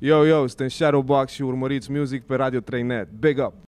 Yo, yo, suntem Shadowbox și urmăriți Music pe Radio 3net. Big up!